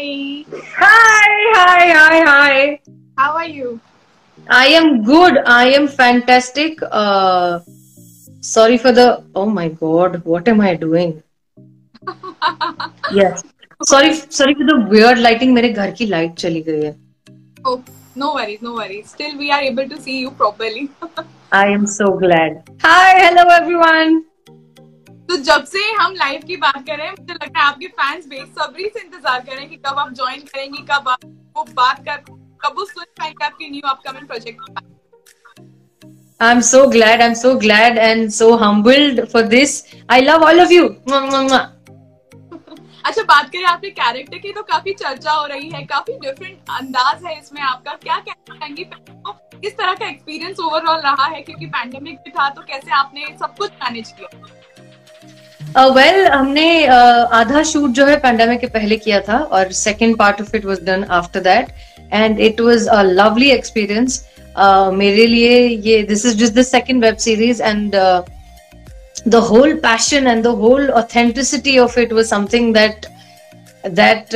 Hi. Hi, hi, hi, hi. How are you? I am good. I am fantastic. Uh, sorry for the. Oh my God, what am I doing? yes. Sorry, sorry for the weird lighting. मेरे घर की light चली गई है. Oh, no worries, no worries. Still, we are able to see you properly. I am so glad. Hi, hello everyone. तो जब से हम लाइव की बात कर रहे हैं मुझे लग रहा है आपके फैंस बेसब्री से इंतज़ार कर रहे हैं कि कब आप ज्वाइन करेंगी कब आप वो बात कर कब वो सुन पाएँगे आपके new upcoming project I'm so glad. I'm so glad and so humbled for this. I love all of you. अच्छा बात करें आपके कैरेक्टर की तो काफ़ी चर्चा हो रही है काफ़ी डिफरेंट अंदाज है इसमें आपका क्या कहना चाहेंगी किस तरह का एक्सपीरियंस ओवरऑल रहा है क्योंकि पैंडेमिक भी था तो कैसे आपने सब कुछ मैनेज किया वेल uh, well, हमने uh, आधा शूट जो है पैंडमिक के पहले किया था और second part of it was done after that and it was a lovely experience मेरे लिए ये this is just the second web series and the whole passion and the whole authenticity of it was something that that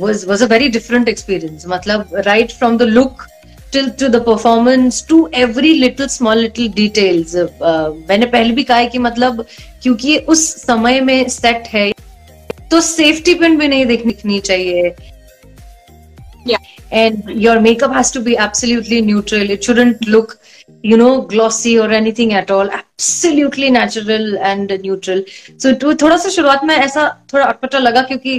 was was a very different experience मतलब right from the look till to the performance to every little small little details मैंने पहले भी कहा है कि मतलब क्योंकि उस समय में सेट है तो सेफ्टी पिन भी नहीं दिखनी चाहिए। And your makeup has be absolutely neutral it shouldn't look you know glossy और anything at all absolutely natural and neutral so थोड़ा सा शुरुआत में ऐसा थोड़ा अटपटा लगा क्योंकि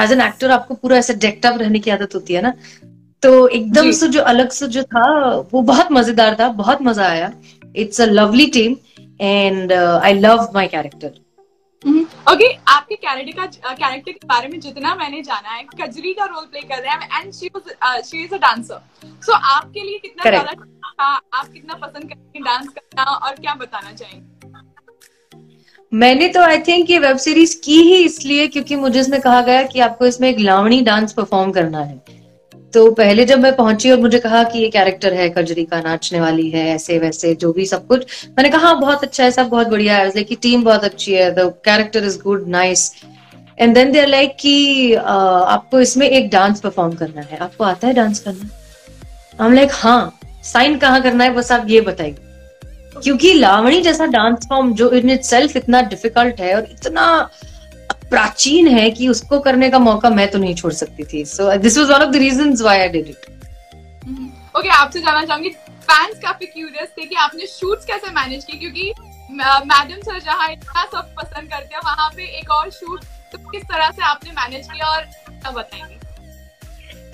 एज एन एक्टर आपको पूरा ऐसा डेक्टअप रहने की आदत होती है ना। तो एकदम से जो अलग से जो था वो बहुत मज़ेदार था बहुत मज़ा आया। It's a lovely team and I love my character okay आपके कैरेक्टर का कैरेक्टर के बारे में जितना मैंने जाना है कजरी का रोल प्ले कर रहे हैं and she she is a dancer so आपके लिए कितना ज़्यादा था? आप कितना पसंद करते हैं डांस करना और क्या बताना चाहेंगे? मैंने तो आई थिंक ये वेब सीरीज़ की ही इसलिए क्योंकि मुझे इसमें कहा गया कि आपको इसमें एक लावणी डांस परफॉर्म करना है। तो पहले जब मैं पहुँची और मुझे कहा कि ये कैरेक्टर है कजरी का नाचने वाली है ऐसे वैसे जो भी सब कुछ मैंने कहा हाँ, बहुत अच्छा है सब बहुत बढ़िया है। लाइक टीम बहुत अच्छी है the character is good nice and then there like कि आपको इसमें एक डांस परफॉर्म करना है। आपको आता है डांस करना? हम लाइक हाँ साइन कहाँ करना है बस आप ये बताइए क्योंकि लावणी जैसा डांस फॉर्म जो इन इट सेल्फ इतना डिफ़िकल्ट है और इतना प्राचीन है कि उसको करने का मौका मैं तो नहीं छोड़ सकती थी। So this was one of the reasons why I did it okay आपसे जानना चाहूँगी फैंस काफ़ी क्यूरियस थे कि आपने शूट्स कैसे मैनेज किए क्योंकि मैडम सर जहाँ इतना सब पसंद करते हैं वहाँ पे एक और शूट तो किस तरह से आपने मैनेज किया और क्या बताएँगे?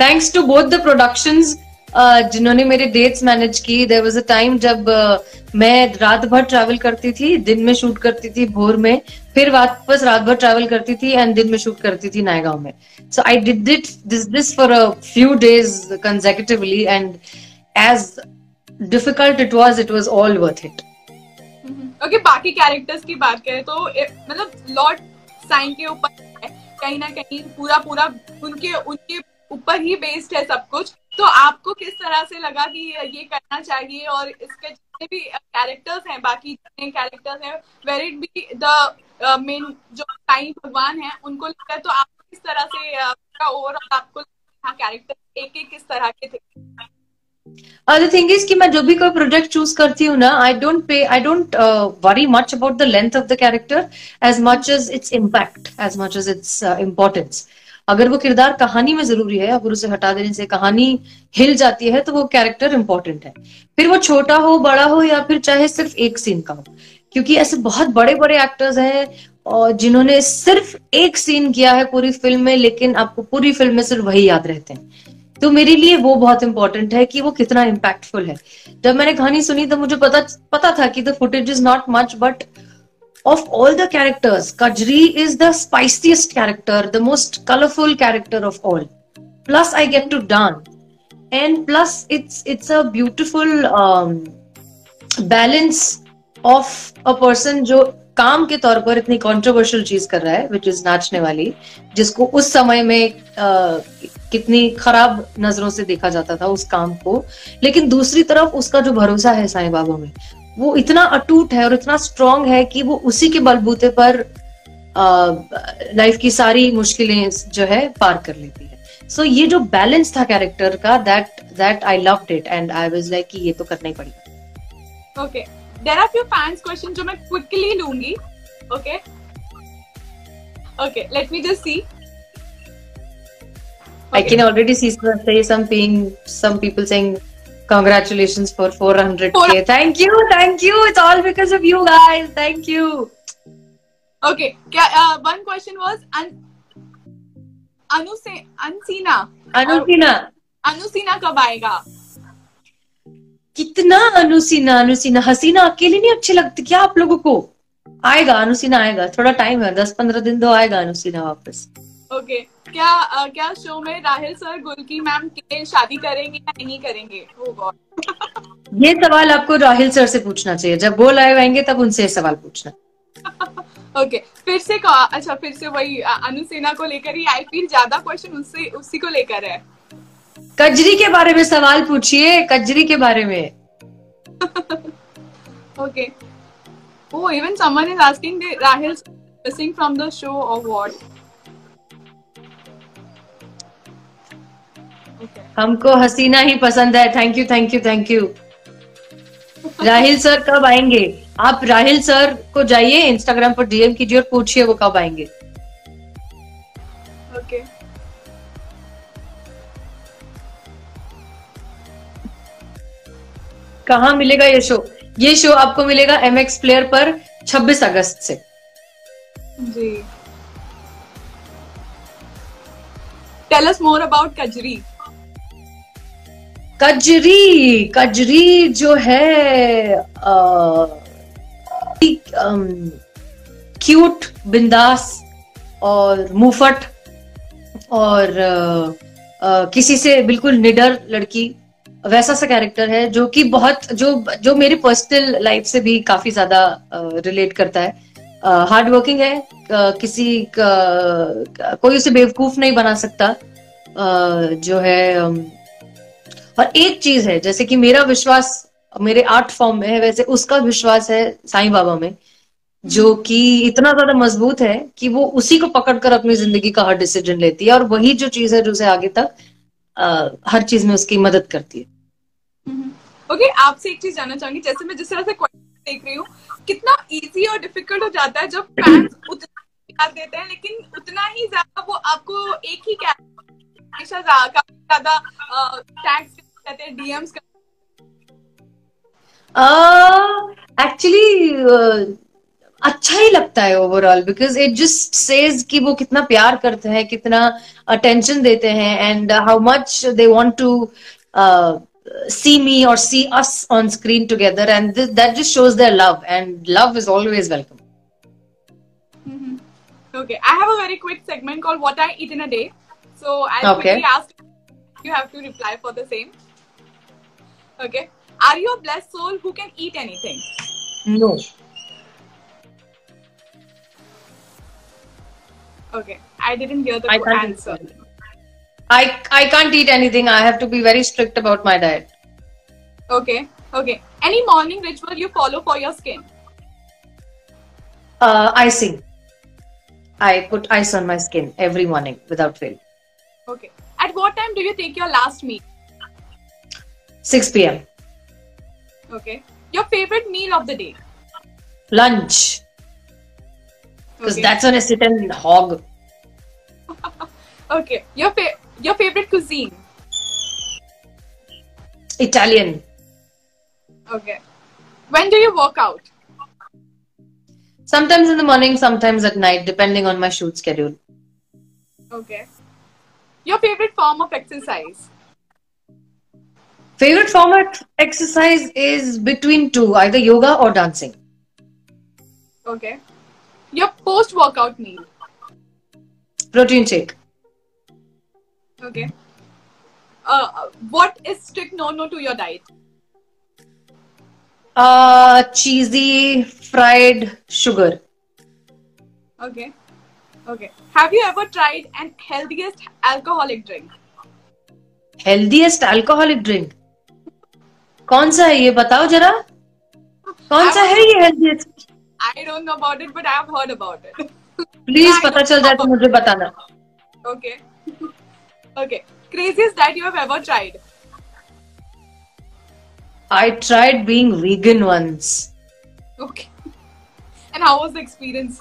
Thanks to both the productions जिन्होंने मेरे डेट्स मैनेज की देर वॉज़ अ टाइम जब मैं रात भर ट्रैवल करती थी, दिन में शूट करती थी भोर में, फिर वापस रात भर ट्रैवल करती थी एंड दिन में शूट करती थी नायगांव में। So I did did this this for a few days consecutively and as difficult it was it was all worth it okay बाकी कैरेक्टर्स की बात करें तो मतलब लॉर्ड साइन के ऊपर कहीं ना कहीं पूरा पूरा उनके उनके ऊपर ही बेस्ड है सब कुछ। तो आपको किस तरह से लगा कि ये करना चाहिए और इसके जितने भी कैरेक्टर्स हैं, बाकी जितने कैरेक्टर्स हैं where it be the main जो साईं भगवान है, उनको लगता है तो आप किस तरह से ओवरऑल आपको कैरेक्टर एक एक किस तरह के थे? द थिंग इज़ कि मैं जो भी कोई प्रोजेक्ट चूज़ करती हूँ ना I don't pay I don't worry much about the length of the character as much as its impact as much as its importance अगर वो किरदार कहानी में ज़रूरी है, अगर उसे हटा देने से कहानी हिल जाती है तो वो कैरेक्टर इंपॉर्टेंट है। फिर वो छोटा हो, बड़ा हो, या फिर चाहे सिर्फ़ एक सीन का हो। क्योंकि ऐसे बहुत बड़े बड़े एक्टर्स हैं, और जिन्होंने सिर्फ़ एक सीन किया है पूरी फ़िल्म में, लेकिन आपको पूरी फ़िल्म में सिर्फ़ वही याद रहते हैं। तो मेरे लिए वो बहुत इंपॉर्टेंट है कि वो कितना इम्पैक्टफुल है। जब मैंने कहानी सुनी तो मुझे पता पता था कि the footage is not much but of all the characters, Kajri is the spiciest character, the most colorful character of all. Plus, I get to dance, and plus, it's it's a beautiful um, balance of a person जो काम के तौर पर इतनी controversial चीज़ कर रहा है which is नाचने वाली जिसको उस समय में आ, कितनी खराब नज़रों से देखा जाता था उस काम को लेकिन दूसरी तरफ़ उसका जो भरोसा है साईं बाबा में वो इतना अटूट है और इतना स्ट्रांग है कि वो उसी के बलबूते पर लाइफ की सारी मुश्किलें जो है पार कर लेती है। सो so, ये जो बैलेंस था कैरेक्टर का that that I loved it and I was like कि ये तो करना ही पड़ेगा। Okay there are few fans question जो मैं क्विकली लूँगी। Okay okay let me just see I can already see some say some being some people saying congratulations for 400k. Thank you, thank you. It's all because of you guys. Thank you. Okay, uh, one question was an से अनसीना अनुसीना अनुसीना कब आएगा कितना अनुसीना अनुसीना हसीना अकेले नहीं अच्छी लगती क्या आप लोगों को आएगा अनुसीना आएगा थोड़ा टाइम है दस पंद्रह दिन तो आएगा अनुसीना वापस ओके okay. क्या uh, क्या शो में राहिल सर गुलकी मैम के शादी करेंगे या नहीं करेंगे? Oh ये सवाल आपको राहिल सर से पूछना चाहिए। जब वो लाइव आएँगे तब उनसे सवाल पूछना। Okay okay. फिर से अच्छा फिर से वही अनुसेना को लेकर ही आई। फील ज़्यादा क्वेश्चन उससे उसी को लेकर है। कजरी के बारे में सवाल पूछिए कजरी के बारे में। Okay Oh, even someone is asking the Rahil missing from the show or Okay. हमको हसीना ही पसंद है thank you thank you thank you Rahil sir कब आएँगे आप राहिल सर को जाइए इंस्टाग्राम पर डीएम कीजिए और पूछिए वो कब आएँगे Okay. कहाँ मिलेगा ये शो ये शो आपको मिलेगा एम एक्स प्लेयर पर 26 अगस्त से जी Tell us more about Kajri. Kajri Kajri जो है क्यूट बिंदास और मुफट और अ, अ, किसी से बिल्कुल निडर लड़की वैसा सा कैरेक्टर है जो कि बहुत जो जो मेरी पर्सनल लाइफ से भी काफ़ी ज़्यादा रिलेट करता है। हार्ड वर्किंग है अ, किसी का- कोई उसे बेवकूफ़ नहीं बना सकता। अ, जो है और एक चीज़ है जैसे कि मेरा विश्वास मेरे आर्ट फॉर्म में है वैसे उसका विश्वास है साईं बाबा में जो कि इतना ज़्यादा मज़बूत है कि वो उसी को पकड़कर अपनी ज़िंदगी का हर डिसीज़न लेती है और वही जो चीज़ है जो उसे आगे तक अ, हर चीज़ में उसकी मदद करती है। ओके okay, आपसे एक चीज़ जानना चाहूँगी जैसे मैं जिस तरह से देख रही हूँ कितना इजी और डिफ़िकल्ट हो जाता है जब फैंस उतना देते हैं लेकिन उतना ही ज़्यादा वो आपको एक ही क्या हमेशा ज़्यादा टैग्स कहते हैं अच्छा ही लगता है overall because it just says कि वो कितना प्यार करते हैं कितना अटेंशन देते हैं and how much they want to see me और see us on screen together and that just shows their love and love is always welcome okay I have a very quick segment called what I eat in a day so I quickly ask you have to reply for the same Okay. Are you a blessed soul who can eat anything? no Okay. I didn't hear the I co- can't answer. I, I can't eat anything i have to be very strict about my diet Okay. Okay. Any morning ritual you follow for your skin? uh, icing i put ice on my skin every morning without fail Okay. At what time do you take your last meal? 6 p.m Okay. Your favorite meal of the day? lunch because Okay. that's when i sit and hog Okay. Your fa- your favorite cuisine? italian Okay. When do you work out? sometimes in the morning sometimes at night depending on my shoot schedule Okay. Your favorite form of exercise? Favorite format exercise is between two either yoga or dancing Okay. Your post workout meal? protein shake Okay. Uh, what is strict no no to your diet? uh cheesy fried sugar Okay. Okay. Have you ever tried an healthiest alcoholic drink? healthiest alcoholic drink कौन सा है ये बताओ जरा। कौन सा है ये I don't know about it but I have heard about it please पता चल जाए तो मुझे बताना। Okay okay craziest diet you have ever tried I tried being vegan once okay and how was the experience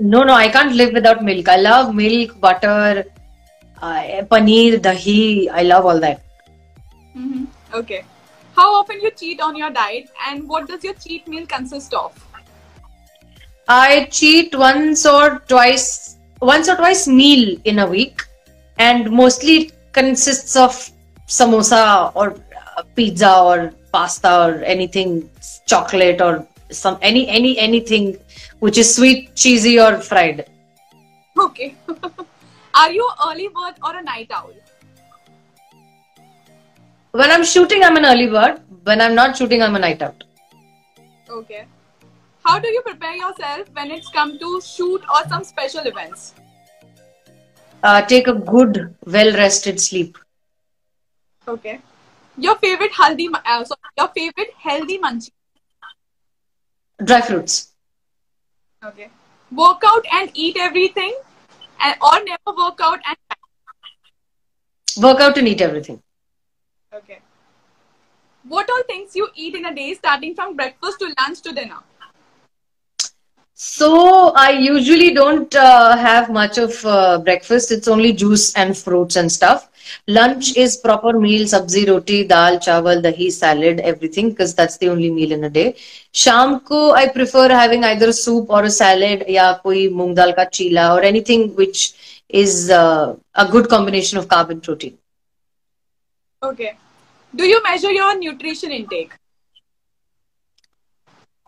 no no I can't live without milk I love milk butter paneer dahi I love all that okay How often you cheat on your diet and what does your cheat meal consist of? I cheat once or twice, once or twice meal in a week, and mostly it consists of samosa or uh, pizza or pasta or anything, chocolate or some any any anything which is sweet, cheesy or fried. Okay. Are you early bird or a night owl? When I'm shooting, I'm an early bird. When I'm not shooting, I'm a night out. Okay. How do you prepare yourself when it's come to shoot or some special events? Uh, take a good, well-rested sleep. Okay. Your favorite healthy, uh, sorry, your favorite healthy munchie? Dry fruits. Okay. Work out and eat everything, and or never work out and. Work out and eat everything. Okay. What all things you eat in a day, starting from breakfast to lunch to dinner? So I usually don't uh, have much of uh, breakfast. It's only juice and fruits and stuff. Lunch is proper meal, sabzi, roti, dal, chawal, dahi, salad, everything because that's the only meal in a day. Sham ko I prefer having either soup or a salad ya koi moong dal ka chila or anything which is uh, a good combination of carb and protein. Okay. Do you measure your nutrition intake?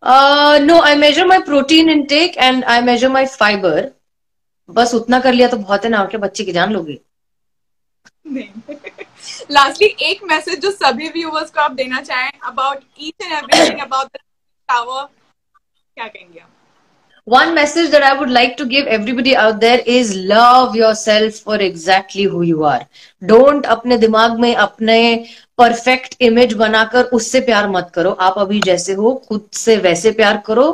Uh, no, I measure my protein intake and I measure my fiber. बस उतना कर लिया तो बहुत है ना क्या बच्चे की जान लोगे नहीं लास्टली एक मैसेज जो सभी व्यूअर्स को आप देना चाहें about each and everything about the tower क्या कहेंगे आप One message that I would like to give everybody out there is love yourself for exactly who you are. Don't अपने दिमाग में अपने परफेक्ट इमेज बनाकर उससे प्यार मत करो। आप अभी जैसे हो, खुद से वैसे प्यार करो।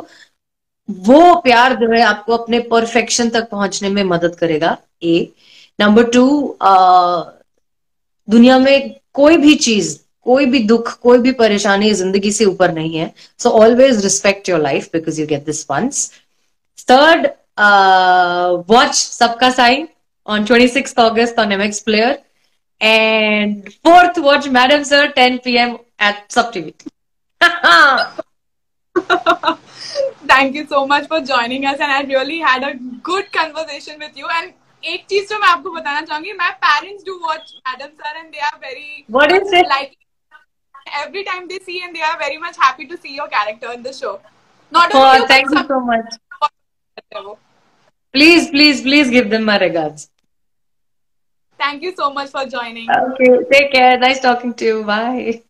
वो प्यार जो है आपको अपने परफेक्शन तक पहुँचने में मदद करेगा। ए नंबर टू दुनिया में कोई भी चीज़, कोई भी दुख, कोई भी परेशानी ज़िंदगी से ऊपर नहीं है। So always respect your life because you get this once third watch सबका sign on 26th August on MX Player. And fourth, watch Madam Sir 10 p.m. at Sub TV. Thank you so much for joining us, and I really had a good conversation with you. And एक चीज जो मैं आपको बताना चाहूंगी my parents do watch Madam Sir and they are very what is it like every time they see and they are very much happy to see your character in the show not oh, only you, thank you so much please please please give them my regards. Thank you so much for joining. Okay take care. Nice talking to you. Bye